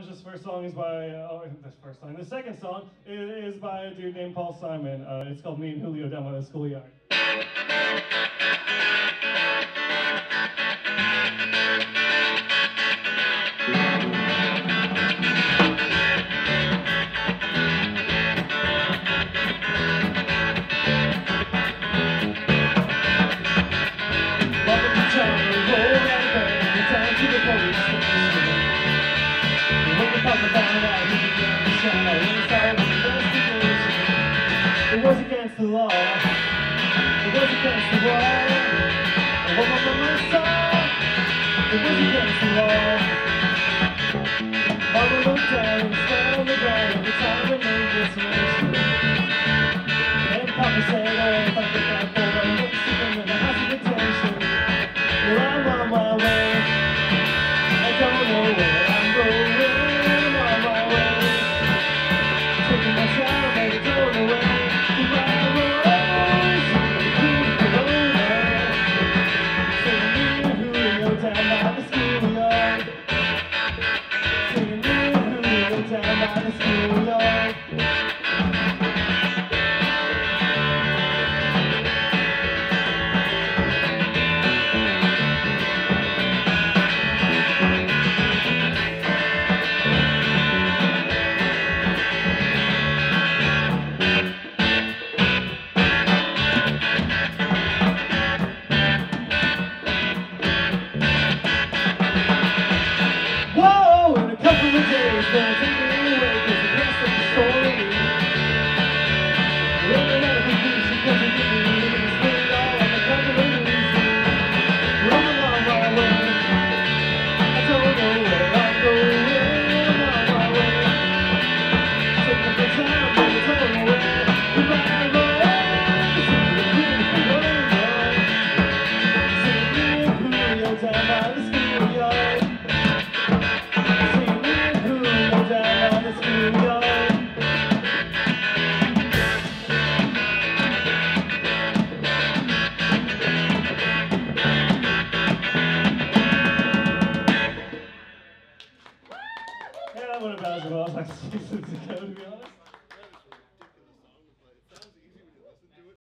challenge. This first song is by, uh, oh, this first song, the second song is, is by a dude named Paul Simon. Uh, it's called Me and Julio Down by the Schoolyard. against the law. It was against the wall. well as I've seen since the to be honest.